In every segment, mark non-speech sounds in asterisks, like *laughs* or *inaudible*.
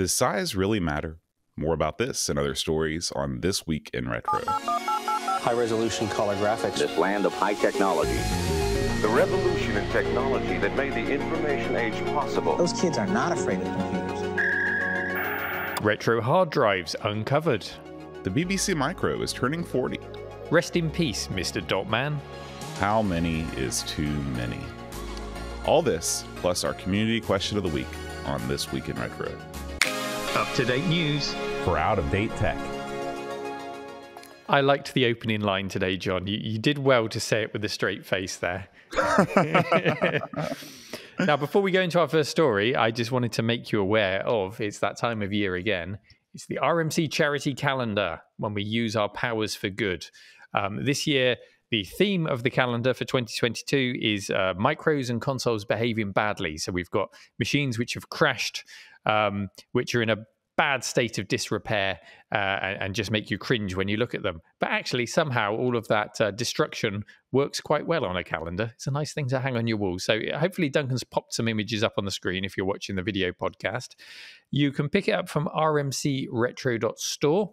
Does size really matter? More about this and other stories on This Week in Retro. High resolution color graphics. This land of high technology. The revolution in technology that made the information age possible. Those kids are not afraid of computers. Retro hard drives uncovered. The BBC Micro is turning 40. Rest in peace, Mr. Dotman. How many is too many? All this, plus our community question of the week on This Week in Retro. Up to date news. For out of date tech. I liked the opening line today, John. You, you did well to say it with a straight face there. *laughs* now, before we go into our first story, I just wanted to make you aware of it's that time of year again. It's the RMC charity calendar when we use our powers for good. Um, this year, the theme of the calendar for 2022 is uh, micros and consoles behaving badly. So we've got machines which have crashed, um, which are in a bad state of disrepair uh, and, and, just make you cringe when you look at them. But actually, somehow, all of that uh, destruction works quite well on a calendar. It's a nice thing to hang on your wall. So, hopefully, Duncan's popped some images up on the screen if you're watching the video podcast. You can pick it up from rmcretro.store.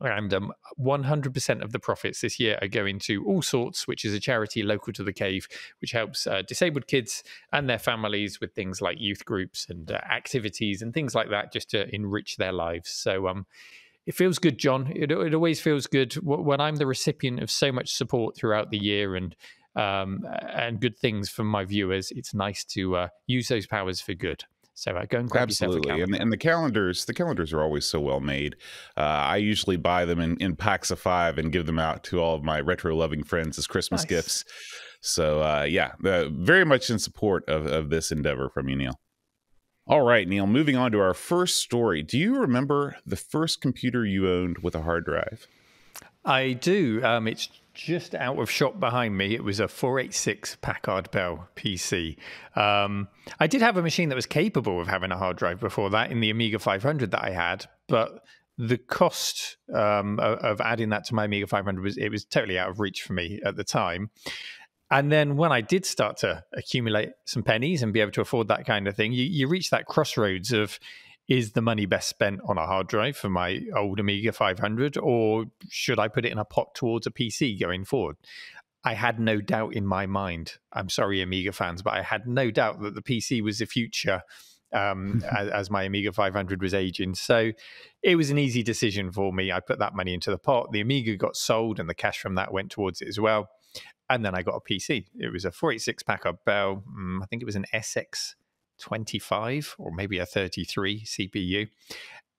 And um, 100% of the profits this year are going to All Sorts, which is a charity local to the cave, which helps uh, disabled kids and their families with things like youth groups and uh, activities and things like that, just to enrich their lives. So, um, it feels good, John. It, it always feels good when I'm the recipient of so much support throughout the year and um, and good things from my viewers. It's nice to uh, use those powers for good. So uh, go and grab Absolutely. And, and, the calendars, the calendars are always so well made. Uh, I usually buy them in, in packs of five and give them out to all of my retro loving friends as Christmas nice. gifts. So uh, yeah, uh, very much in support of, of this endeavor from you, Neil. All right, Neil, moving on to our first story. Do you remember the first computer you owned with a hard drive? I do. Um, it's just out of shot behind me, it was a 486 Packard Bell PC. Um, I did have a machine that was capable of having a hard drive before that in the Amiga 500 that I had, but the cost um, of adding that to my Amiga 500 was it was totally out of reach for me at the time. And then when I did start to accumulate some pennies and be able to afford that kind of thing, you, you reach that crossroads of is the money best spent on a hard drive for my old Amiga 500, or should I put it in a pot towards a PC going forward? I had no doubt in my mind. I'm sorry, Amiga fans, but I had no doubt that the PC was the future um, *laughs* as, as, my Amiga 500 was aging. So it was an easy decision for me. I put that money into the pot. The Amiga got sold, and the cash from that went towards it as well. And then I got a PC. It was a 486 Packard Bell. Um, I think it was an SX 25 or maybe a 33 CPU.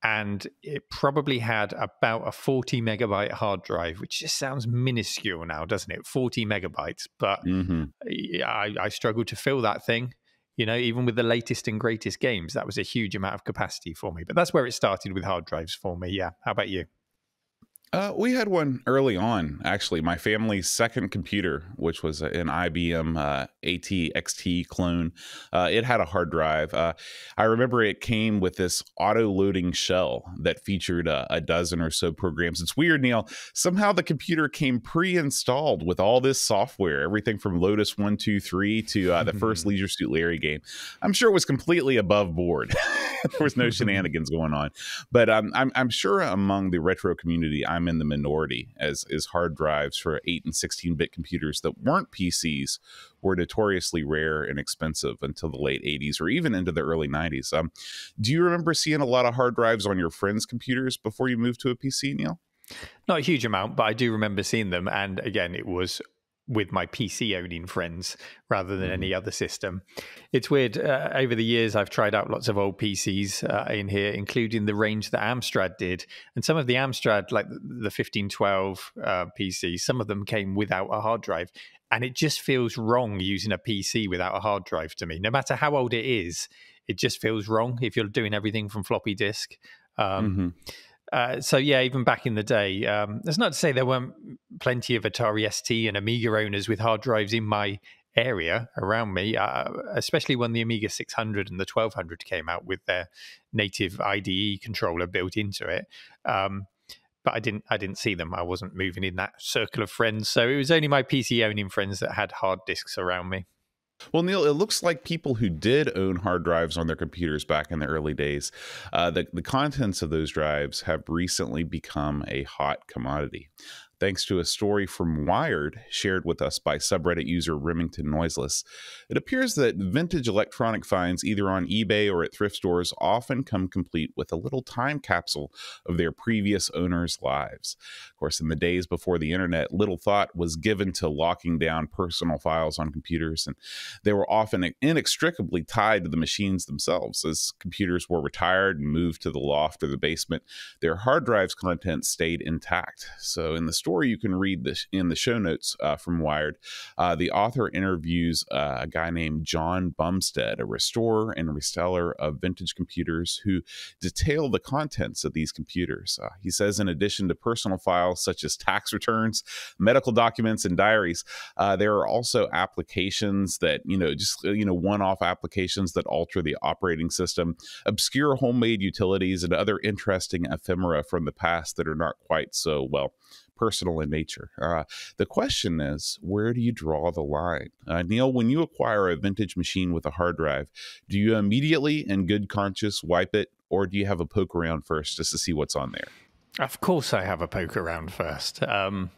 And it probably had about a 40 megabyte hard drive, which just sounds minuscule now, doesn't it? 40 megabytes. But mm-hmm. I, I struggled to fill that thing you know even with the latest and greatest games that was a huge amount of capacity for me but that's where it started with hard drives for me yeah how about you uh, we had one early on, actually. My family's second computer, which was an IBM uh, AT clone, uh, it had a hard drive. Uh, I remember it came with this auto loading shell that featured a, a, dozen or so programs. It's weird, Neil. Somehow the computer came pre installed with all this software, everything from Lotus 123 to uh, the first *laughs* Leisure Suit Larry game. I'm sure it was completely above board. *laughs* there was no *laughs* shenanigans going on. But um, I'm, I'm sure among the retro community, I'm in the minority as is hard drives for 8 and 16 bit computers that weren't PCs were notoriously rare and expensive until the late 80s or even into the early 90s. Um, do you remember seeing a lot of hard drives on your friends' computers before you moved to a PC, Neil? Not a huge amount, but I do remember seeing them. And again, it was with my PC owning friends rather than mm. any other system. It's weird. Uh, over the years, I've tried out lots of old PCs uh, in here, including the range that Amstrad did. And some of the Amstrad, like the 1512 uh, PC, some of them came without a hard drive. And it just feels wrong using a PC without a hard drive to me. No matter how old it is, it just feels wrong if you're doing everything from floppy disk. Um, mm-hmm. Uh, so yeah, even back in the day, um, that's not to say there weren't plenty of Atari ST and Amiga owners with hard drives in my area around me, uh, especially when the Amiga 600 and the 1200 came out with their native IDE controller built into it. Um, but I didn't, I didn't see them. I wasn't moving in that circle of friends, so it was only my PC owning friends that had hard disks around me. Well, Neil, it looks like people who did own hard drives on their computers back in the early days, uh, the, the contents of those drives have recently become a hot commodity thanks to a story from Wired shared with us by subreddit user Remington Noiseless. It appears that vintage electronic finds, either on eBay or at thrift stores, often come complete with a little time capsule of their previous owners' lives. Course, in the days before the internet, little thought was given to locking down personal files on computers, and they were often inextricably tied to the machines themselves. As computers were retired and moved to the loft or the basement, their hard drive's contents stayed intact. So, in the story you can read this in the show notes uh, from Wired. Uh, the author interviews uh, a guy named John Bumstead, a restorer and reseller of vintage computers, who detail the contents of these computers. Uh, he says, in addition to personal files such as tax returns, medical documents, and diaries, uh, there are also applications that you know just you know one-off applications that alter the operating system, obscure homemade utilities, and other interesting ephemera from the past that are not quite so well personal in nature. Uh, the question is, where do you draw the line? Uh, Neil, when you acquire a vintage machine with a hard drive, do you immediately, in good conscience, wipe it, or do you have a poke around first just to see what's on there? Of course, I have a poke around first. Um,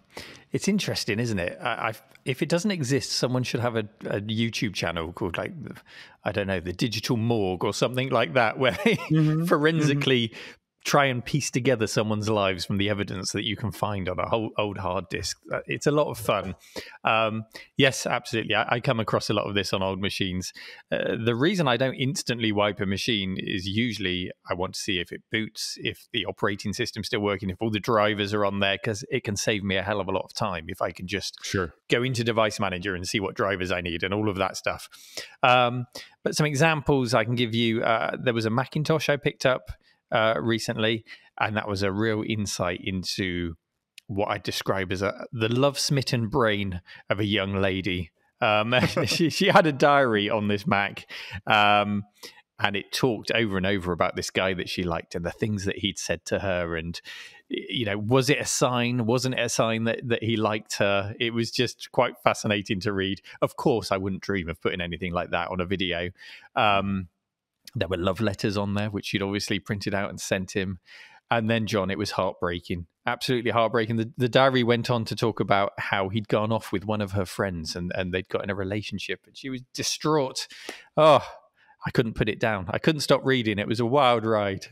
it's interesting, isn't it? I, if it doesn't exist, someone should have a, a, YouTube channel called like I don't know, the Digital Morgue or something like that, where they *laughs* mm-hmm. forensically mm-hmm try and piece together someone's lives from the evidence that you can find on a whole old hard disk. Uh, it's a lot of fun. Um, yes, absolutely. I, I, come across a lot of this on old machines. Uh, the reason I don't instantly wipe a machine is usually I want to see if it boots, if the operating system's still working, if all the drivers are on there, because it can save me a hell of a lot of time if I can just sure. go into Device Manager and see what drivers I need and all of that stuff. Um, but some examples I can give you. Uh, there was a Macintosh I picked up uh, recently, and that was a real insight into what I describe as a the love smitten brain of a young lady. Um, *laughs* she, she, had a diary on this Mac, um, and it talked over and over about this guy that she liked and the things that he'd said to her. And you know, was it a sign? Wasn't it a sign that that he liked her? It was just quite fascinating to read. Of course, I wouldn't dream of putting anything like that on a video. Um, there were love letters on there, which she'd obviously printed out and sent him. And then, John, it was heartbreaking, absolutely heartbreaking. The, the diary went on to talk about how he'd gone off with one of her friends and, and they'd got in a relationship, and she was distraught. Oh, I couldn't put it down. I couldn't stop reading. It was a wild ride.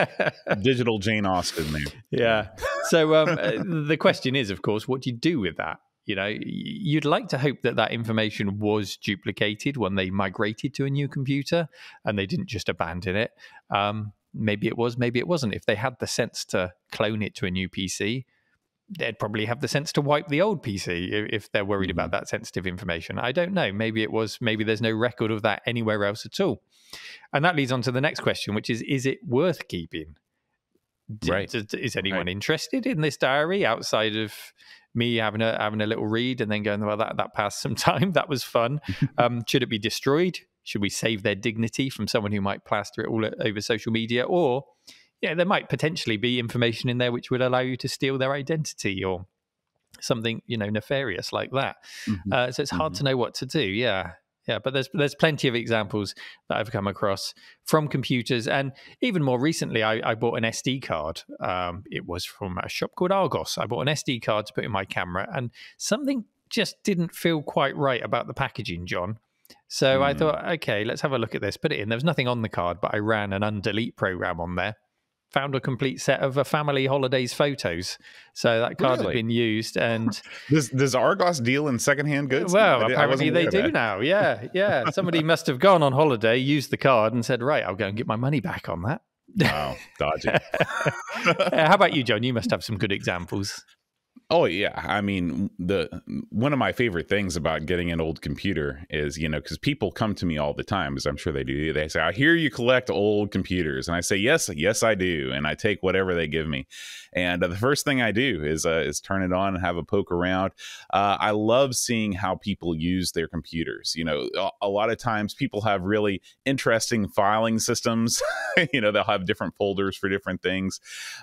*laughs* Digital Jane Austen there. Yeah. So um, uh, the question is, of course, what do you do with that? You know you'd like to hope that that information was duplicated when they migrated to a new computer and they didn't just abandon it. Um, maybe it was maybe it wasn't. If they had the sense to clone it to a new pc they'd probably have the sense to wipe the old pc if they're worried mm-hmm. about that sensitive information. I don't know. Maybe it was maybe there's no record of that anywhere else at all. And that leads on to the next question which is is it worth keeping right. is anyone right. interested in this diary outside of me having a having a little read and then going, well, that that passed some *laughs* time. That was fun. *laughs* um, should it be destroyed? Should we save their dignity from someone who might plaster it all over social media? Or, yeah, there might potentially be information in there which would allow you to steal their identity or something, you know, nefarious like that. Mm-hmm. Uh, so it's hard mm-hmm. to know what to do. Yeah yeah but there's there's plenty of examples that i've come across from computers and even more recently i, I bought an sd card. Um, it was from a shop called argos. I bought an sd card to put in my camera and something just didn't feel quite right about the packaging john. So mm. i hmm. thought okay let's have a look at this. Put it in. There was nothing on the card but i ran an undelete program on there found a complete set of a family holidays photos. So that card really? had been used. And *laughs* does, does Argos deal in secondhand uh, goods? Well, apparently they do now. Yeah, yeah. *laughs* Somebody must have gone on holiday, used the card, and said, "Right, I'll go and get my money back on that." Wow, dodgy. *laughs* Uh, how about you, John? You must have some good examples. Oh yeah, I mean the one of my favorite things about getting an old computer is you know because people come to me all the time, as I'm sure they do. They say, "I hear you collect old computers," and I say, "Yes, yes, I do," and I take whatever they give me. And uh, the first thing I do is uh, is turn it on and have a poke around. Uh, I love seeing how people use their computers. You know, a, a lot of times people have really interesting filing systems. *laughs* you know, they'll have different folders for different things,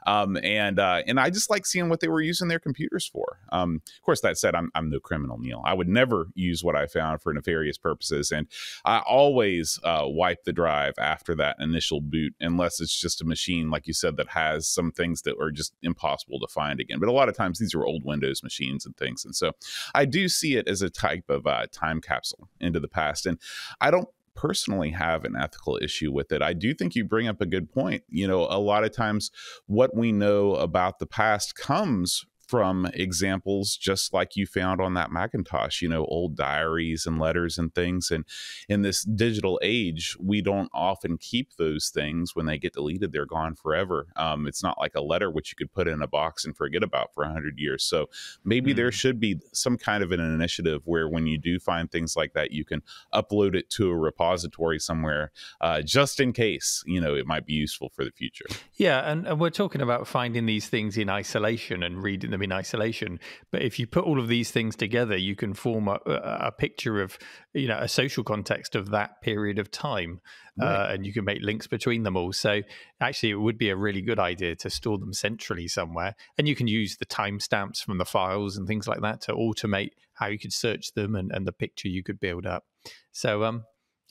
um, and uh, and I just like seeing what they were using their computers for. Um, of course, that said, I'm, I'm no criminal, Neil. I would never use what I found for nefarious purposes. And I always uh, wipe the drive after that initial boot, unless it's just a machine, like you said, that has some things that are just impossible to find again. But a lot of times these are old Windows machines and things. And so I do see it as a type of uh, time capsule into the past. And I don't personally have an ethical issue with it. I do think you bring up a good point. You know, a lot of times what we know about the past comes from examples just like you found on that Macintosh, you know, old diaries and letters and things. And in this digital age, we don't often keep those things when they get deleted, they're gone forever. Um, it's not like a letter which you could put in a box and forget about for 100 years. So maybe mm. there should be some kind of an initiative where when you do find things like that, you can upload it to a repository somewhere uh, just in case, you know, it might be useful for the future. Yeah. And, and we're talking about finding these things in isolation and reading them in isolation. But if you put all of these things together, you can form a, a picture of, you know, a social context of that period of time, right. uh, and you can make links between them all. So actually, it would be a really good idea to store them centrally somewhere, and you can use the timestamps from the files and things like that to automate how you could search them and, and the picture you could build up. So, um,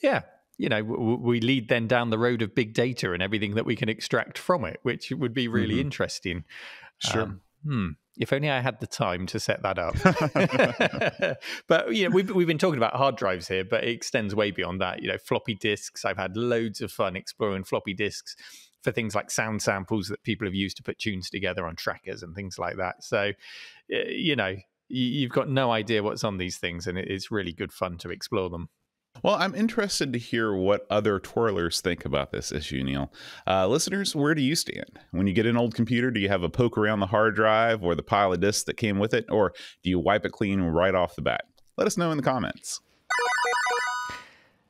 yeah, you know we lead then down the road of big data and everything that we can extract from it which would be really mm-hmm. interesting sure um, hmm, if only I had the time to set that up. *laughs* *laughs* but you know, we've we've been talking about hard drives here, but it extends way beyond that. You know, floppy disks. I've had loads of fun exploring floppy disks for things like sound samples that people have used to put tunes together on trackers and things like that. So, you know, you've got no idea what's on these things, and it's really good fun to explore them. Well, I'm interested to hear what other twirlers think about this issue, Neil. Uh, listeners, where do you stand? When you get an old computer, do you have a poke around the hard drive or the pile of disks that came with it, or do you wipe it clean right off the bat? Let us know in the comments.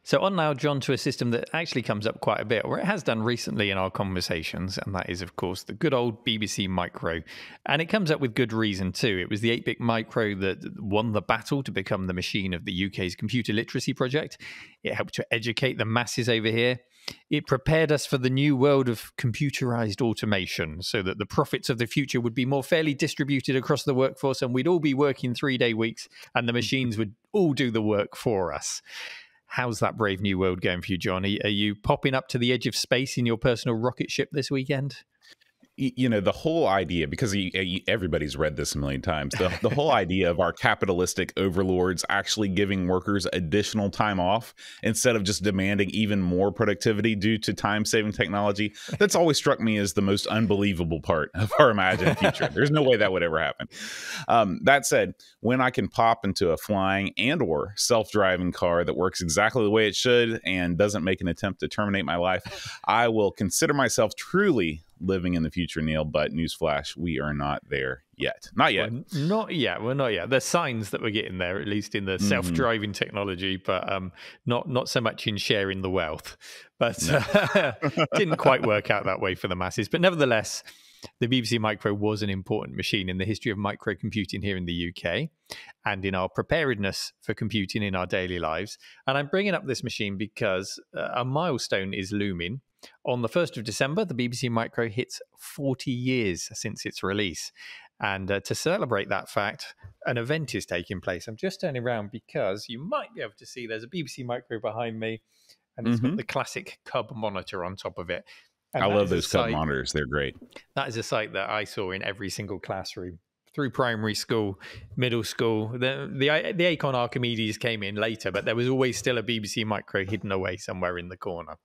So on now, John, to a system that actually comes up quite a bit, or it has done recently in our conversations, and that is, of course, the good old BBC Micro. And it comes up with good reason too. It was the 8 bit Micro that won the battle to become the machine of the UK's computer literacy project. It helped to educate the masses over here. It prepared us for the new world of computerized automation so that the profits of the future would be more fairly distributed across the workforce and we'd all be working three day weeks and the machines would all do the work for us. How's that brave new world going for you, Johnny? Are you popping up to the edge of space in your personal rocket ship this weekend? You know the whole idea because everybody's read this a million times the, the whole *laughs* idea of our capitalistic overlords actually giving workers additional time off instead of just demanding even more productivity due to time saving technology that's *laughs* always struck me as the most unbelievable part of our imagined future. There's no way that would ever happen. Um, that said when i can pop into a flying and or self-driving car that works exactly the way it should and doesn't make an attempt to terminate my life i will consider myself truly living in the future, Neil. But newsflash, we are not there yet. Not yet. Well, not yet. We're not yet. There's signs that we're getting there, at least in the mm-hmm. self-driving technology, but um, not not so much in sharing the wealth. *laughs* But no. uh, *laughs* didn't quite work out that way for the masses. But nevertheless, the BBC Micro was an important machine in the history of microcomputing here in the UK and in our preparedness for computing in our daily lives. And I'm bringing up this machine because uh, a milestone is looming on the 1st of December, the BBC Micro hits 40 years since its release. And uh, to celebrate that fact, an event is taking place. I'm just turning around because you might be able to see there's a BBC Micro behind me, and it's mm-hmm. got the classic Cub monitor on top of it. And I love those Cub monitors, they're great. That is a sight that I saw in every single classroom through primary school, middle school. The the the Acorn Archimedes came in later, but there was always still a BBC Micro hidden away somewhere in the corner.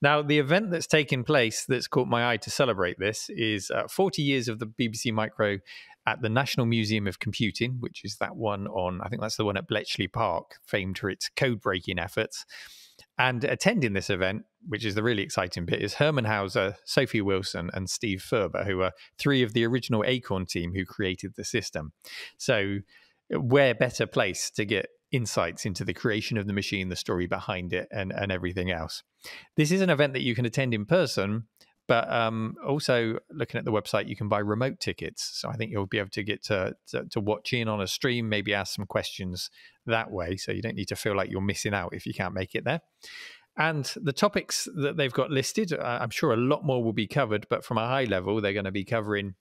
Now, the event that's taken place that's caught my eye to celebrate this is uh, 40 years of the BBC Micro at the National Museum of Computing, which is that one on, I think that's the one at Bletchley Park, famed for its code breaking efforts. And attending this event, which is the really exciting bit, is Hermann Hauser, Sophie Wilson, and Steve Furber, who are three of the original Acorn team who created the system. So, where better place to get insights into the creation of the machine, the story behind it, and, and everything else. This is an event that you can attend in person, but um, also looking at the website, you can buy remote tickets. So I think you'll be able to get to, to, to watch in on a stream, maybe ask some questions that way. So you don't need to feel like you're missing out if you can't make it there. And the topics that they've got listed, I'm sure a lot more will be covered, but from a high level, they're going to be covering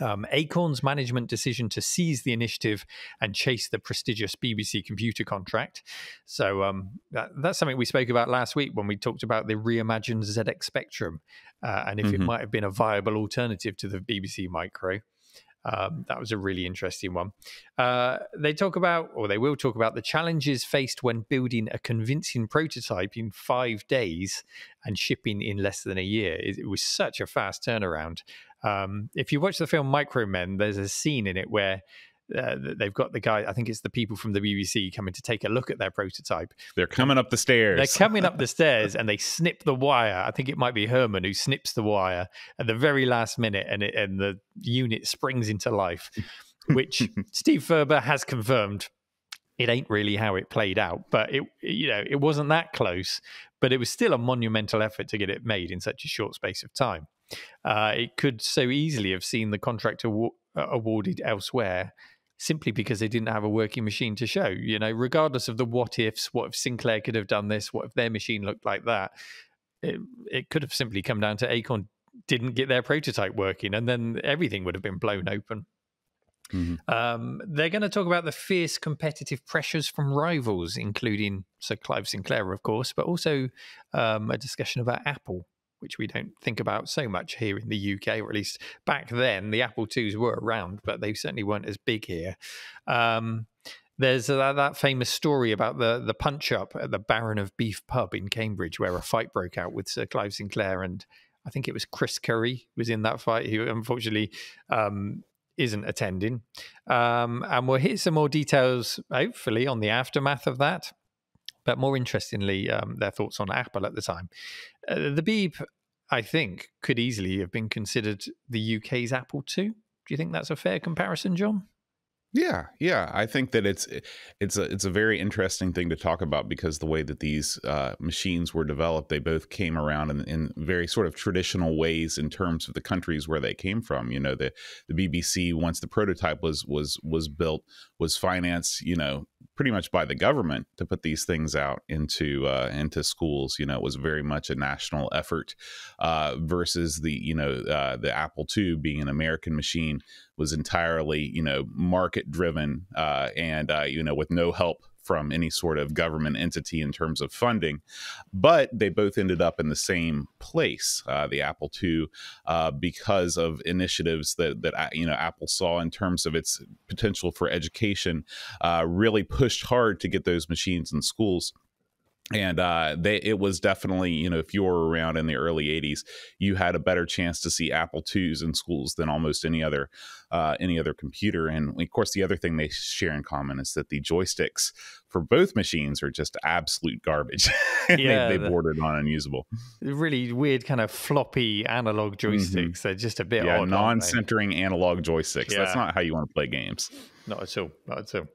Um, Acorn's management decision to seize the initiative and chase the prestigious BBC computer contract. So um, that, that's something we spoke about last week when we talked about the reimagined ZX Spectrum uh, and if mm-hmm. it might have been a viable alternative to the BBC Micro. Um, that was a really interesting one. Uh, they talk about, or they will talk about, the challenges faced when building a convincing prototype in five days and shipping in less than a year. It, it was such a fast turnaround. Um, if you watch the film Micro Men, there's a scene in it where uh, they've got the guy. I think it's the people from the BBC coming to take a look at their prototype. They're coming up the stairs. They're coming up the *laughs* stairs, and they snip the wire. I think it might be Hermann who snips the wire at the very last minute, and it, and the unit springs into life. Which *laughs* Steve Furber has confirmed. It ain't really how it played out, but it you know it wasn't that close. But it was still a monumental effort to get it made in such a short space of time. Uh, it could so easily have seen the contract aw- uh, awarded elsewhere simply because they didn't have a working machine to show. You know, regardless of the what ifs, what if Sinclair could have done this? What if their machine looked like that? It, it could have simply come down to Acorn didn't get their prototype working, and then everything would have been blown open. Mm-hmm. Um, they're going to talk about the fierce competitive pressures from rivals, including Sir Clive Sinclair, of course, but also um, a discussion about Apple which we don't think about so much here in the UK, or at least back then. The Apple IIs were around, but they certainly weren't as big here. Um, there's that, that, famous story about the the punch up at the Baron of Beef pub in Cambridge, where a fight broke out with Sir Clive Sinclair and I think it was Chris Curry was in that fight. Who unfortunately um, isn't attending. Um, and we'll hear some more details, hopefully, on the aftermath of that. But more interestingly, um, their thoughts on Apple at the time. Uh, the Beeb, I think, could easily have been considered the UK's Apple II. Do you think that's a fair comparison, John? Yeah, yeah, I think that it's it's a it's a very interesting thing to talk about because the way that these uh, machines were developed, they both came around in, in, very sort of traditional ways in terms of the countries where they came from. You know, the the BBC once the prototype was was was built was financed, you know, pretty much by the government to put these things out into uh, into schools. You know, it was very much a national effort uh, versus the you know uh, the Apple II being an American machine was entirely you know market driven uh, and uh, you know with no help from any sort of government entity in terms of funding, but they both ended up in the same place. Uh, the Apple II, uh, because of initiatives that that uh, you know Apple saw in terms of its potential for education, uh, really pushed hard to get those machines in schools and uh, they it was definitely you know if you were around in the early 80s you had a better chance to see apple iis in schools than almost any other uh, any other computer and of course the other thing they share in common is that the joysticks for both machines are just absolute garbage *laughs* yeah they, they bordered on unusable really weird kind of floppy analog mm-hmm. joysticks mm-hmm. they're just a bit yeah, non-centering analog joysticks yeah. that's not how you want to play games not at all. Not at all.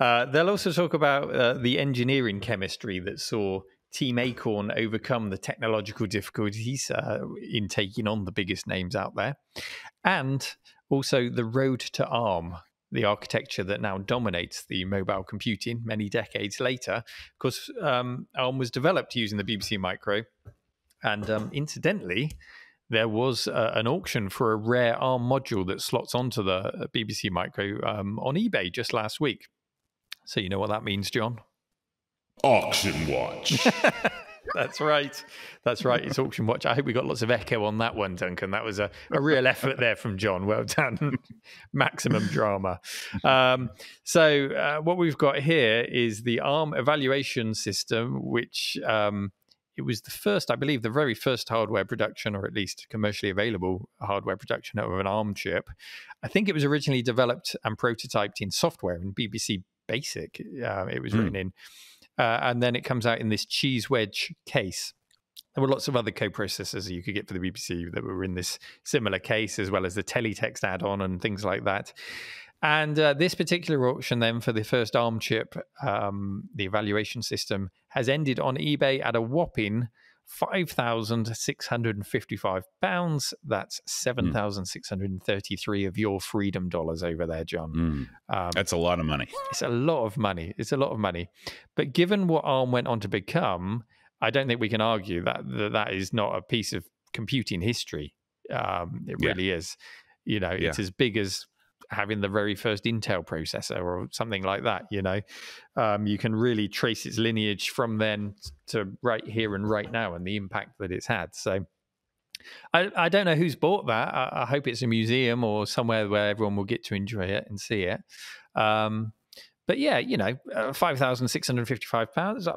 Uh, they'll also talk about uh, the engineering chemistry that saw Team Acorn overcome the technological difficulties uh, in taking on the biggest names out there, and also the road to ARM, the architecture that now dominates the mobile computing many decades later. Because um, ARM was developed using the BBC Micro, and um, incidentally, there was uh, an auction for a rare ARM module that slots onto the uh, BBC Micro um, on eBay just last week. So you know what that means, John? Auction watch. *laughs* That's right. That's right. It's auction watch. I hope we got lots of echo on that one, Duncan. That was a, a real effort there from John. Well done. *laughs* Maximum drama. Um, so, uh, what we've got here is the ARM evaluation system, which um, it was the first, I believe, the very first hardware production, or at least commercially available hardware production of an ARM chip. I think it was originally developed and prototyped in software in BBC Basic. Uh, it was mm. written in, uh, and then it comes out in this cheese wedge case. There were lots of other co-processors you could get for the BBC that were in this similar case, as well as the teletext add-on and things like that. And uh, this particular auction, then, for the first ARM chip, um, the evaluation system, has ended on eBay at a whopping £5,655. That's hmm. 7,633 of your freedom dollars over there, John. Mm. Um, That's a lot of money. It's a lot of money. It's a lot of money. But given what ARM went on to become, I don't think we can argue that that, that is not a piece of computing history. Um, it really yeah. is You know, it's Yeah. as big as having the very first Intel processor or something like that. You know, um, you can really trace its lineage from then to right here and right now, and the impact that it's had. So. I, I don't know who's bought that. I, I hope it's a museum or somewhere where everyone will get to enjoy it and see it. Um, but yeah, you know, uh, five thousand six hundred fifty-five pounds that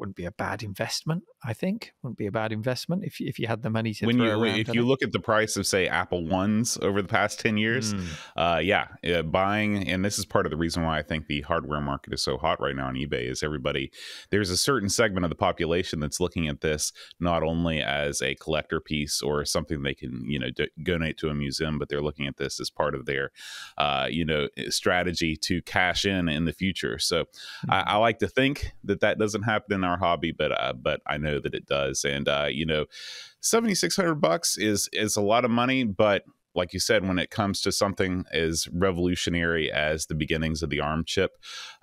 wouldn't be a bad investment. I think wouldn't be a bad investment if you- if you had the money to when you around if you it. look at the price of say Apple ones over the past ten years, Mm. uh, yeah, uh, buying and this is part of the reason why I think the hardware market is so hot right now on eBay is everybody there's a certain segment of the population that's looking at this not only as a collector piece or something they can you know do, donate to a museum, but they're looking at this as part of their uh, you know strategy to cash in in the future. So I, I like to think that that doesn't happen in our hobby, but uh, but I know that it does. And uh, you know, seventy six hundred bucks is is a lot of money, but like you said, when it comes to something as revolutionary as the beginnings of the ARM chip,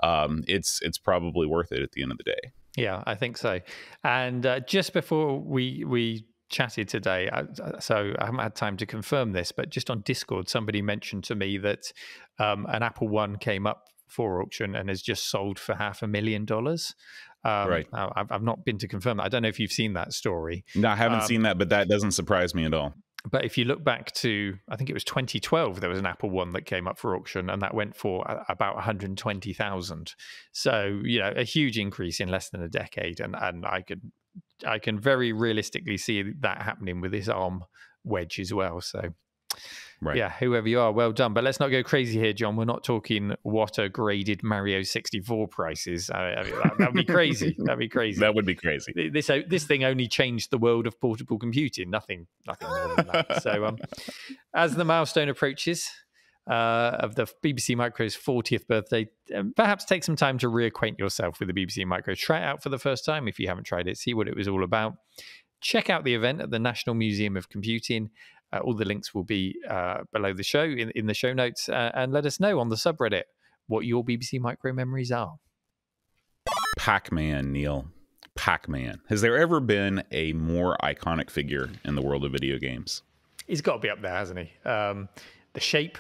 um, it's it's probably worth it at the end of the day. Yeah, I think so. And uh, just before we we chatted today, I, so I haven't had time to confirm this, but just on Discord, somebody mentioned to me that um, an Apple One came up for auction and has just sold for half a million dollars. Um, Right. I've, I've not been to confirm that. I don't know if you've seen that story. No, I haven't Um, seen that, but that doesn't surprise me at all. But if you look back to, I think it was 2012, there was an Apple One that came up for auction, and that went for about 120,000. So you know, a huge increase in less than a decade, and and I could, I can very realistically see that happening with this ARM wedge as well. So. Right. Yeah, whoever you are, well done. But let's not go crazy here, John. We're not talking what a graded Mario 64 prices. I I mean, that, that'd be crazy. *laughs* That'd be crazy That would be crazy. this this thing only changed the world of portable computing. Nothing, nothing more than that. so, um, *laughs* as the milestone approaches uh, of the BBC Micro's 40th birthday, um, perhaps take some time to reacquaint yourself with the BBC Micro. Try it out for the first time if you haven't tried it. See what it was all about. Check out the event at the National Museum of Computing. Uh, all the links will be uh, below the show in, in the show notes, uh, and let us know on the subreddit what your BBC Micro memories are. Pac Man, Neil. Pac Man. Has there ever been a more iconic figure in the world of video games? he's got to be up there, hasn't he? Um, the shape,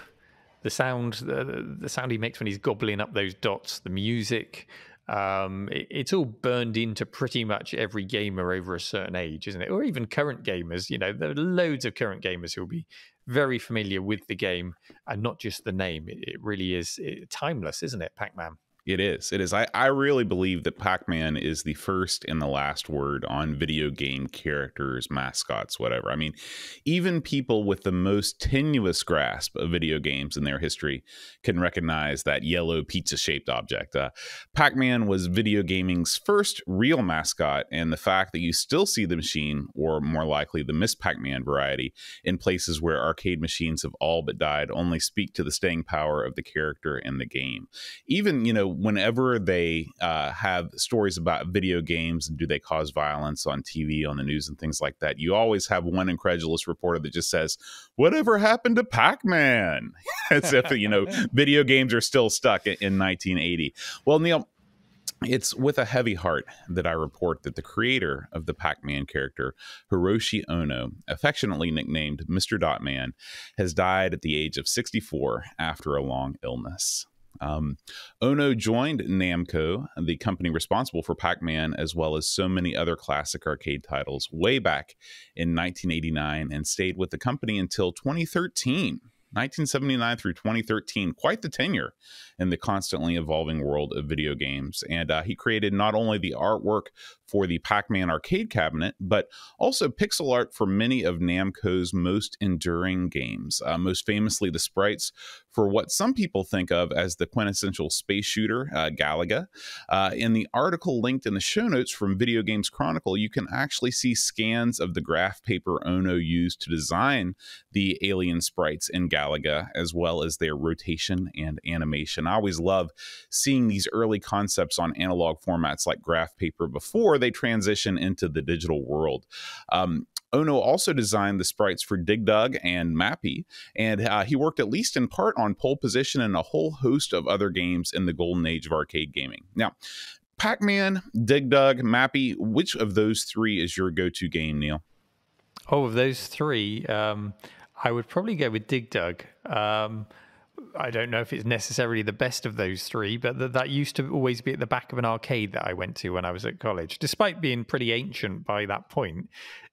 the sound, the, the sound he makes when he's gobbling up those dots, the music. Um, it- it's all burned into pretty much every gamer over a certain age, isn't it? Or even current gamers. You know, there are loads of current gamers who will be very familiar with the game and not just the name. It, it really is it, timeless, isn't it, Pac Man? It is. It is. I, I really believe that Pac Man is the first and the last word on video game characters, mascots, whatever. I mean, even people with the most tenuous grasp of video games in their history can recognize that yellow pizza shaped object. Uh, Pac Man was video gaming's first real mascot, and the fact that you still see the machine, or more likely the Miss Pac Man variety, in places where arcade machines have all but died only speak to the staying power of the character and the game even you know whenever they uh, have stories about video games and do they cause violence on tv on the news and things like that you always have one incredulous reporter that just says whatever happened to pac-man *laughs* as if you know *laughs* video games are still stuck in, in 1980 well neil it's with a heavy heart that I report that the creator of the Pac Man character, Hiroshi Ono, affectionately nicknamed Mr. Dotman, has died at the age of 64 after a long illness. Um, ono joined Namco, the company responsible for Pac Man, as well as so many other classic arcade titles, way back in 1989 and stayed with the company until 2013. 1979 through 2013, quite the tenure in the constantly evolving world of video games. And uh, he created not only the artwork for the Pac Man arcade cabinet, but also pixel art for many of Namco's most enduring games, uh, most famously the sprites for what some people think of as the quintessential space shooter, uh, Galaga. Uh, in the article linked in the show notes from Video Games Chronicle, you can actually see scans of the graph paper Ono used to design the alien sprites in Galaga, as well as their rotation and animation. I always love seeing these early concepts on analog formats like graph paper before they transition into the digital world. Um, Ono also designed the sprites for Dig Dug and Mappy, and uh, he worked at least in part on Pole Position and a whole host of other games in the golden age of arcade gaming. Now, Pac Man, Dig Dug, Mappy, which of those three is your go to game, Neil? Oh, of those three, um, I would probably go with Dig Dug. Um, I don't know if it's necessarily the best of those three, but th- that used to always be at the back of an arcade that I went to when I was at college. Despite being pretty ancient by that point,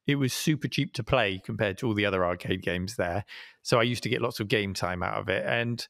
it was super cheap to play compared to all the other arcade games there. So I used to get lots of game time out of it. And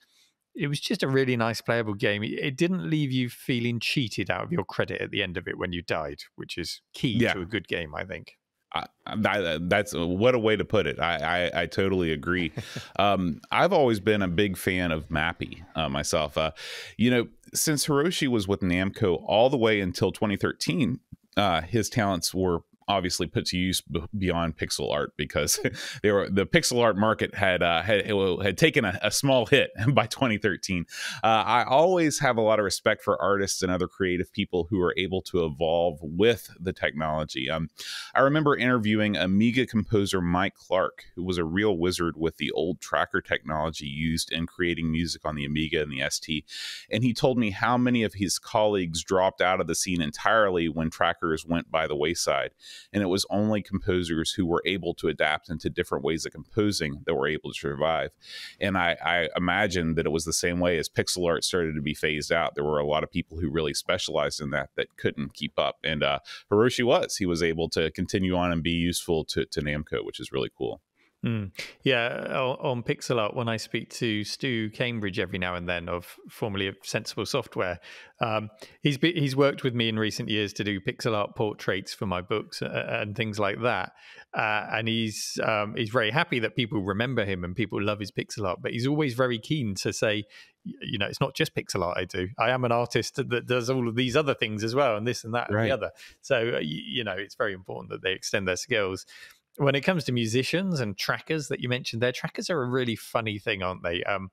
it was just a really nice playable game. It didn't leave you feeling cheated out of your credit at the end of it when you died, which is key Yeah. to a good game, I think. I, I, that's what a way to put it. I, I, I totally agree. *laughs* um, I've always been a big fan of Mappy uh, myself. Uh, you know, since Hiroshi was with Namco all the way until 2013, uh, his talents were obviously put to use b- beyond pixel art because *laughs* they were the pixel art market had uh, had had taken a, a small hit *laughs* by 2013. Uh, I always have a lot of respect for artists and other creative people who are able to evolve with the technology. Um, I remember interviewing Amiga composer Mike Clark, who was a real wizard with the old tracker technology used in creating music on the Amiga and the ST. And he told me how many of his colleagues dropped out of the scene entirely when trackers went by the wayside. And it was only composers who were able to adapt into different ways of composing that were able to survive. And I, I imagine that it was the same way as pixel art started to be phased out. There were a lot of people who really specialized in that that couldn't keep up. And uh, Hiroshi was. He was able to continue on and be useful to, to Namco, which is really cool. Mm. Yeah, on, pixel art, when I speak to Stu Cambridge every now and then of formerly of Sensible Software, um, he's be, he's worked with me in recent years to do pixel art portraits for my books uh, and things like that. Uh, and he's um, he's very happy that people remember him and people love his pixel art. But he's always very keen to say, you know, it's not just pixel art I do. I am an artist that does all of these other things as well, and this and that and Right. the other. So uh, you know, it's very important that they extend their skills when it comes to musicians and trackers that you mentioned there, trackers are a really funny thing, aren't they? Um,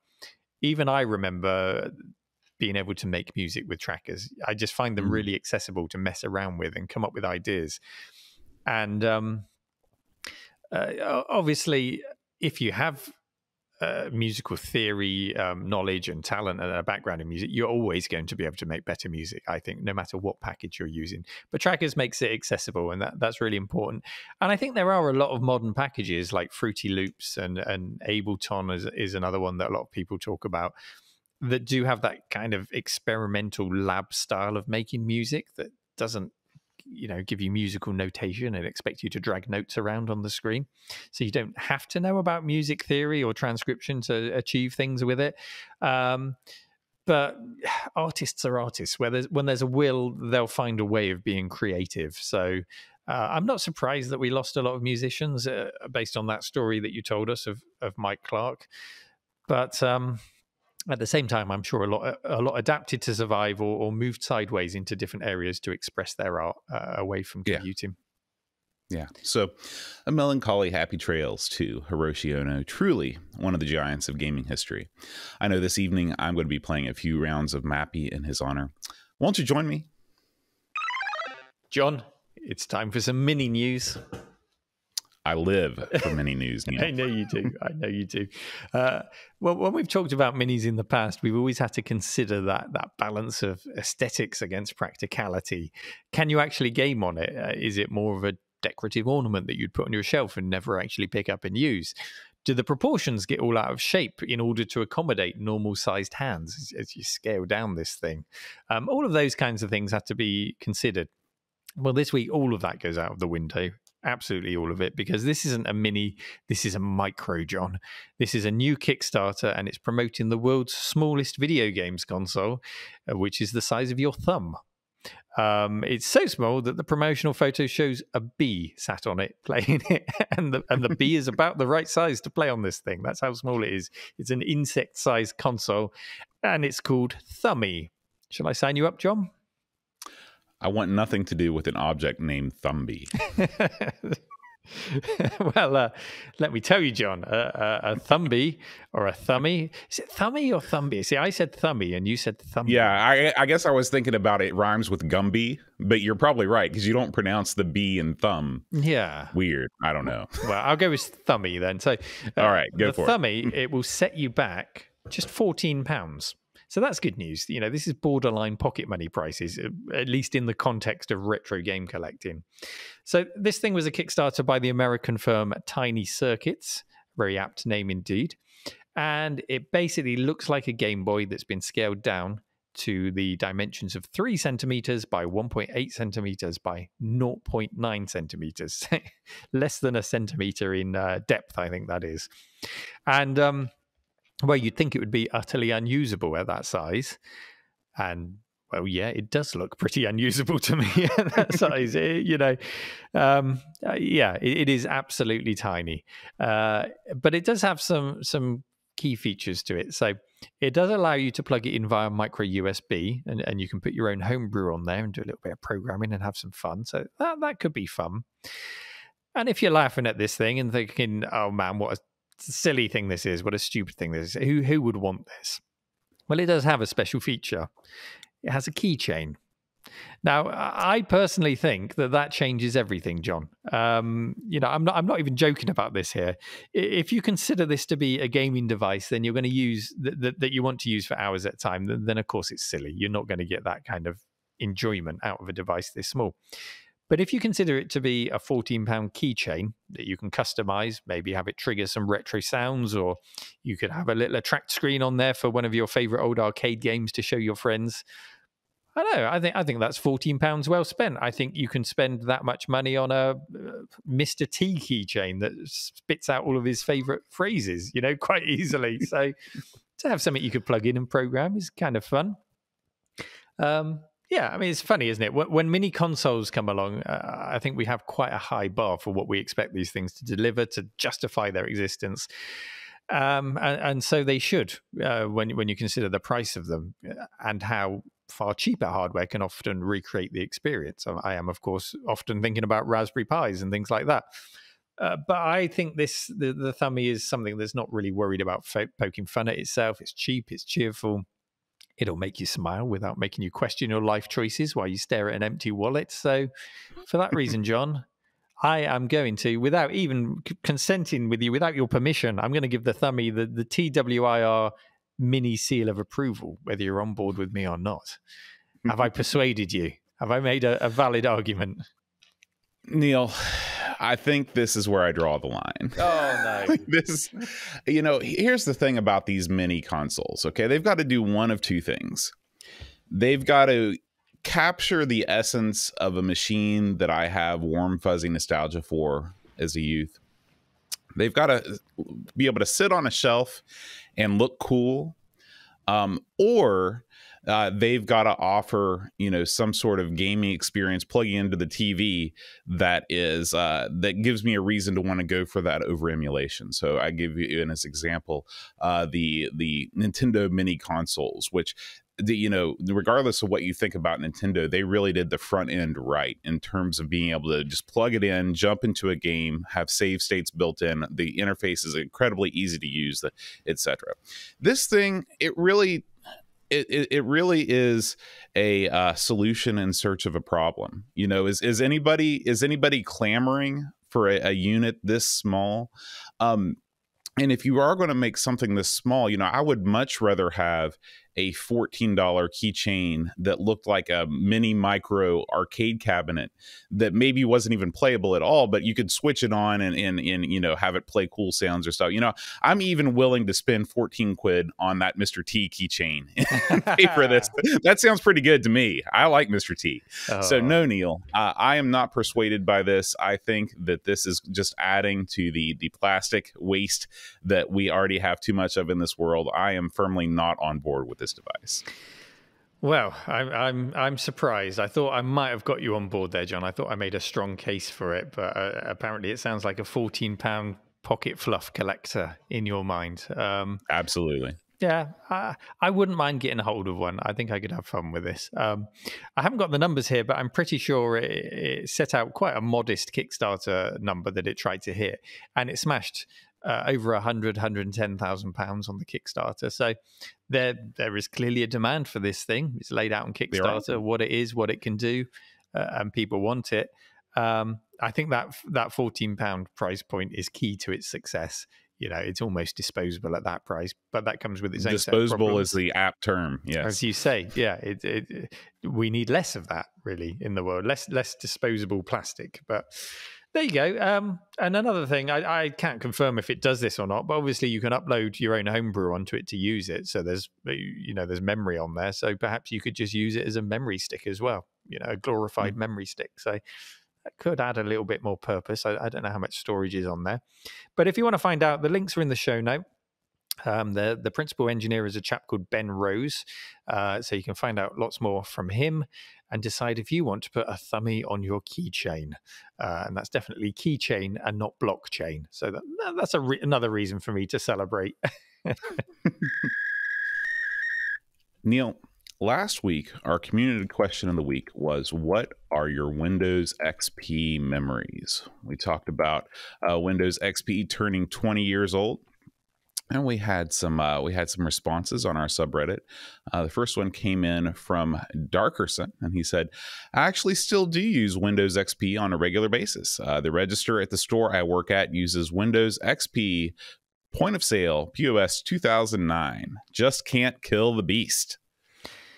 even I remember being able to make music with trackers. I just find them Mm. really accessible to mess around with and come up with ideas. And um, uh, obviously, if you have uh, musical theory um, knowledge and talent and a background in music, you're always going to be able to make better music. I think, no matter what package you're using. But Trackers makes it accessible, and that, that's really important. And I think there are a lot of modern packages like Fruity Loops and and Ableton is is another one that a lot of people talk about that do have that kind of experimental lab style of making music that doesn't you know give you musical notation and expect you to drag notes around on the screen. So you don't have to know about music theory or transcription to achieve things with it. Um, but *sighs* artists are artists. Where there's when there's a will they'll find a way of being creative. So uh, i'm not surprised that we lost a lot of musicians uh, based on that story that you told us of, of mike clark. But um, at the same time, I'm sure a lot a lot adapted to survive or, or moved sideways into different areas to express their art uh, away from Yeah. Yeah. So, a melancholy happy trails to Hiroshi Ono, truly one of the giants of gaming history. I know this evening I'm going to be playing a few rounds of Mappy in his honor. Won't you join me? John, it's time for some mini news. I live for mini news. *laughs* I know you do. I know you do. Uh, well, when we've talked about minis in the past, we've always had to consider that that balance of aesthetics against practicality. Can you actually game on it? Uh, is it more of a decorative ornament that you'd put on your shelf and never actually pick up and use? Do the proportions get all out of shape in order to accommodate normal sized hands as, as you scale down this thing? Um, all of those kinds of things have to be considered. Well, this week, all of that goes out of the window. Absolutely all of it, because this isn't a mini, this is a micro, John. This is a new Kickstarter and it's promoting the world's smallest video games console, uh, which is the size of your thumb. Um, it's so small that the promotional photo shows a bee sat on it *laughs* playing it, and the and the bee is about the right size to play on this thing. That's how small it is. It's an insect-sized console, and it's called Thummy. Shall I sign you up, John? I want nothing to do with an object named Thumby. *laughs* well, uh, let me tell you, John, a, Thumby or a Thummy. Is it Thummy or Thumby? See, I said Thummy and you said Thumby. Yeah, I, I guess I was thinking about it rhymes with Gumby, but you're probably right because you don't pronounce the B and thumb. Yeah. Weird. I don't know. *laughs* Well, I'll go with Thummy then. So, uh, All right, go the for it. Thummy, *laughs* it will set you back just fourteen pounds. So that's good news. You know, this is borderline pocket money prices, uh, at least in the context of retro game collecting. So this thing was a Kickstarter by the American firm Tiny Circuits. Very apt name indeed. And it basically looks like a Game Boy that's been scaled down to the dimensions of three centimeters by 1.8 centimeters by 0.9 centimeters, *laughs* less than a centimeter in uh, depth, I think that is. And um, well, you'd think it would be utterly unusable at that size. And well, yeah, it does look pretty *laughs* unusable to me *laughs* at that size. It, you know, um, uh, yeah, it, it is absolutely tiny, uh, but it does have some some key features to it. So it does allow you to plug it in via micro USB, and, and you can put your own homebrew on there and do a little bit of programming and have some fun. So that that could be fun. And if you're laughing at this thing and thinking, "Oh man, what a silly thing this is! What a stupid thing this is! Who who would want this?" Well, it does have a special feature. It has a keychain. Now, I personally think that that changes everything, John. Um, you know, I'm not. I'm not even joking about this here. If you consider this to be a gaming device, then you're going to use that that you want to use for hours at a time. Then, then, of course, it's silly. You're not going to get that kind of enjoyment out of a device this small. But if you consider it to be a 14 pound keychain that you can customize, maybe have it trigger some retro sounds, or you could have a little attract screen on there for one of your favorite old arcade games to show your friends. I know. I think I think that's fourteen pounds well spent. I think you can spend that much money on a uh, Mr. T keychain that spits out all of his favorite phrases, you know, *laughs* quite easily. so to have something you could plug in and program is kind of fun. Um, yeah, I mean it's funny, isn't it? When, mini consoles come along, uh, I think we have quite a high bar for what we expect these things to deliver to justify their existence. Um, and, and, so they should uh, when when you consider the price of them uh, and how far cheaper hardware can often recreate the experience. I am, of course, often thinking about Raspberry Pis and things like that. Uh, but I think this the, the Thumby is something that's not really worried about fo- poking fun at itself. It's cheap, it's cheerful. It'll make you smile without making you question your life choices while you stare at an empty wallet. So, for that *laughs* reason, John, I am going to, without even consenting with you, without your permission, I'm going to give the Thumby the, the TWIR mini seal of approval, whether you're on board with me or not. Have I *laughs* persuaded you? Have I made a, a valid argument? Neil, I think this is where I draw the line. Oh no. *laughs* this you know, here's the thing about these mini consoles, okay? They've got to do one of two things. They've got to capture the essence of a machine that I have warm fuzzy nostalgia for as a youth. They've got to be able to sit on a shelf and look cool, um, or uh, they've got to offer you know some sort of gaming experience plugging into the TV that is uh, that gives me a reason to want to go for that over emulation. So I give you an example uh, the the Nintendo mini consoles, which the, you know, regardless of what you think about Nintendo, they really did the front end right in terms of being able to just plug it in, jump into a game, have save states built in. The interface is incredibly easy to use, etc. This thing, it really it, it, it, really is a uh, solution in search of a problem. You know, is is anybody is anybody clamoring for a, a unit this small? Um, and if you are going to make something this small, you know, I would much rather have a $14 keychain that looked like a mini micro arcade cabinet that maybe wasn't even playable at all, but you could switch it on and, and, and you know, have it play cool sounds or stuff. You know, I'm even willing to spend 14 quid on that Mr. T keychain *laughs* for this. *laughs* that sounds pretty good to me. I like Mr. T. Oh. So no, Neil, uh, I am not persuaded by this. I think that this is just adding to the, the plastic waste that we already have too much of in this world. I am firmly not on board with this device. Well, I'm I'm I'm surprised. I thought I might have got you on board there, John. I thought I made a strong case for it, but uh, apparently it sounds like a 14 pound pocket fluff collector in your mind. Um, Absolutely. Yeah, I, I, wouldn't mind getting a hold of one. I think I could have fun with this. Um, I haven't got the numbers here, but I'm pretty sure it, it, set out quite a modest Kickstarter number that it tried to hit, and it smashed uh, over 100, 110,000 pounds on the Kickstarter. So there, there is clearly a demand for this thing. It's laid out on Kickstarter, what it is, what it can do, uh, and people want it. Um, I think that that 14 pound price point is key to its success. You know, it's almost disposable at that price, but that comes with its own disposable is the apt term. Yes, as you say, yeah, it, it, we need less of that really in the world, less less disposable plastic. But there you go. Um, and another thing, I, I, can't confirm if it does this or not, but obviously you can upload your own homebrew onto it to use it. So there's you know there's memory on there. So perhaps you could just use it as a memory stick as well. You know, a glorified mm. memory stick. So that could add a little bit more purpose. I, I don't know how much storage is on there, but if you want to find out, the links are in the show note. Um, the the principal engineer is a chap called Ben Rose, uh, so you can find out lots more from him and decide if you want to put a Thumby on your keychain, uh, and that's definitely keychain and not blockchain. So that, that's re- another reason for me to celebrate. *laughs* Neil, last week our community question of the week was what are your windows xp memories we talked about uh, windows xp turning 20 years old and we had some uh, we had some responses on our subreddit. Uh, the first one came in from Darkerson, and he said, "I actually still do use Windows XP on a regular basis. Uh, the register at the store I work at uses Windows XP point of sale POS 2009. Just can't kill the beast."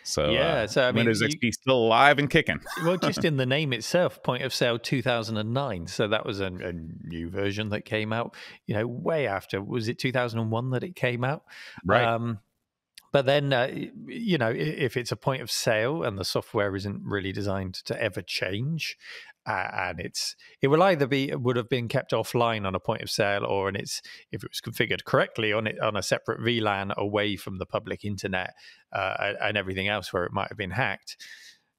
So yeah, uh, so I mean, Windows XP you, still alive and kicking. *laughs* well, just in the name *laughs* itself, point of sale 2009. So that was a, a, new version that came out. You know, way after. Was it 2001 that it came out? Right. Um, but then, uh, you know, if it's a point of sale and the software isn't really designed to ever change, uh, and it's it will either be would have been kept offline on a point of sale or and it's if it was configured correctly on it on a separate VLAN away from the public internet uh, and everything else where it might have been hacked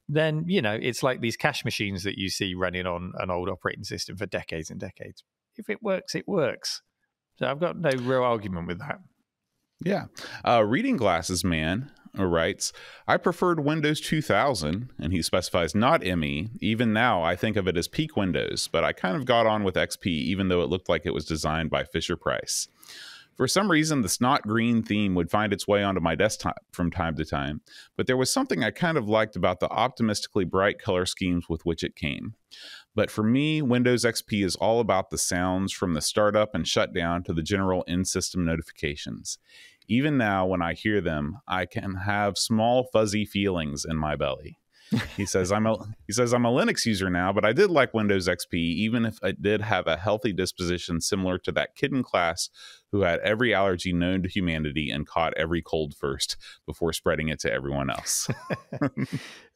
then you know it's like these cash machines that you see running on an old operating system for decades and decades. If it works it works. So i've got no real argument with that. Yeah. Uh, reading glasses man writes, I preferred Windows 2000, and he specifies not ME. Even now, I think of it as peak Windows, but I kind of got on with XP even though it looked like it was designed by Fisher Price. For some reason, the snot green theme would find its way onto my desktop from time to time, but there was something I kind of liked about the optimistically bright color schemes with which it came. But for me, Windows XP is all about the sounds from the startup and shutdown to the general in system notifications. Even now, when I hear them, I can have small fuzzy feelings in my belly. he *laughs* says I'm a he says I'm a Linux user now, but I did like Windows XP, even if it did have a healthy disposition similar to that kid in class who had every allergy known to humanity and caught every cold first before spreading it to everyone else. *laughs*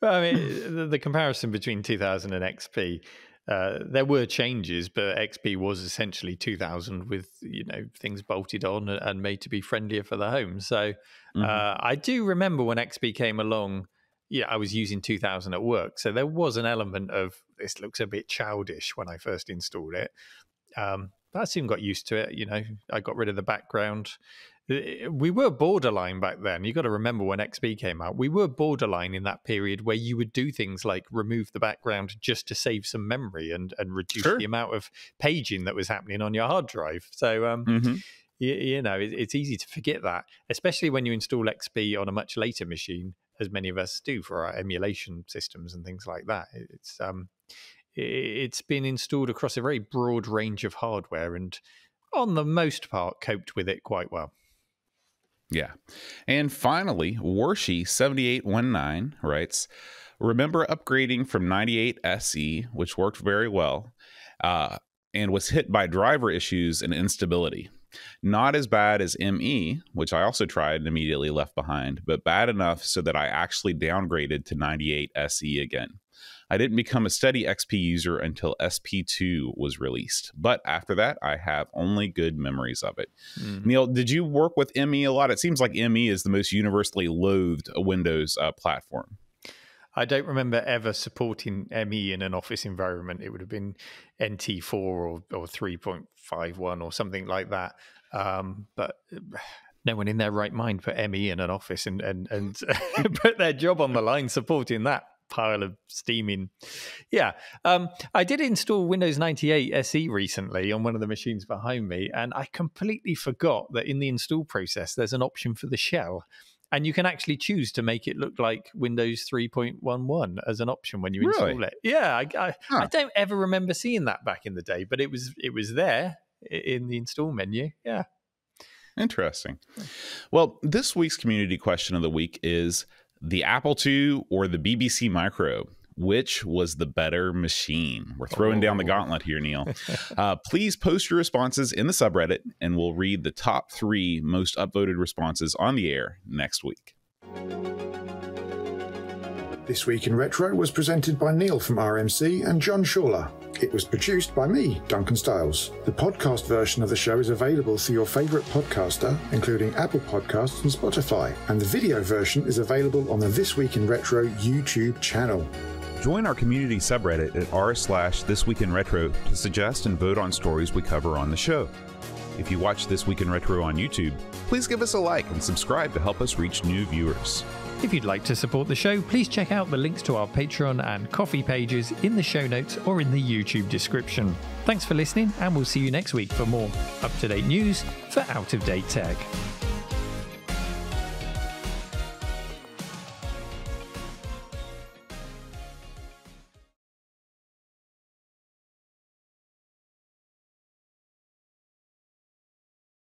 well, I mean, the, the comparison between 2000 and XP uh, there were changes, but XP was essentially 2000 with you know things bolted on and made to be friendlier for the home. So mm-hmm. uh, I do remember when XP came along. Yeah, I was using 2000 at work, so there was an element of this looks a bit childish when I first installed it. Um, but I soon got used to it. You know, I got rid of the background we were borderline back then. You got to remember when XP came out, we were borderline in that period where you would do things like remove the background just to save some memory and and reduce sure. the amount of paging that was happening on your hard drive. So um, mm-hmm. you, you, know, it, it's easy to forget that, especially when you install XP on a much later machine, as many of us do for our emulation systems and things like that. It's um, it's been installed across a very broad range of hardware and on the most part coped with it quite well. Yeah. And finally, Warshi7819 writes Remember upgrading from 98 SE, which worked very well, uh, and was hit by driver issues and instability. Not as bad as ME, which I also tried and immediately left behind, but bad enough so that I actually downgraded to 98 SE again. I didn't become a steady XP user until SP2 was released. But after that, I have only good memories of it. Mm. Neil, did you work with ME a lot? It seems like ME is the most universally loathed Windows uh, platform. I don't remember ever supporting ME in an office environment. It would have been NT4 or, or 3.51 or something like that. Um, but *sighs* no one in their right mind put ME in an office and and, and *laughs* put their job on the line supporting that pile of steaming. Yeah, um, I did install Windows 98 SE recently on one of the machines behind me, and I completely forgot that in the install process there's an option for the shell. And you can actually choose to make it look like Windows 3.11 as an option when you install really? it. Yeah, I, I, huh. I don't ever remember seeing that back in the day, but it was it was there in the install menu. Yeah. Interesting. Well, this week's community question of the week is the Apple II or the BBC Micro? which was the better machine? We're throwing oh. down the oh. gauntlet here, Neil. *laughs* uh, please post your responses in the subreddit, and we'll read the top three most upvoted responses on the air next week. This Week in Retro was presented by Neil from RMC and John Schaller. It was produced by me, Duncan Stiles. The podcast version of the show is available through your favourite podcaster, including Apple Podcasts and Spotify, and the video version is available on the This Week in Retro YouTube channel. Join our community subreddit at r slash This Week in Retro to suggest and vote on stories we cover on the show. If you watch This Week in Retro on YouTube, please give us a like and subscribe to help us reach new viewers. If you'd like to support the show, please check out the links to our Patreon and Ko-fi pages in the show notes or in the YouTube description. Thanks for listening, and we'll see you next week for more up to date news for out of date tech.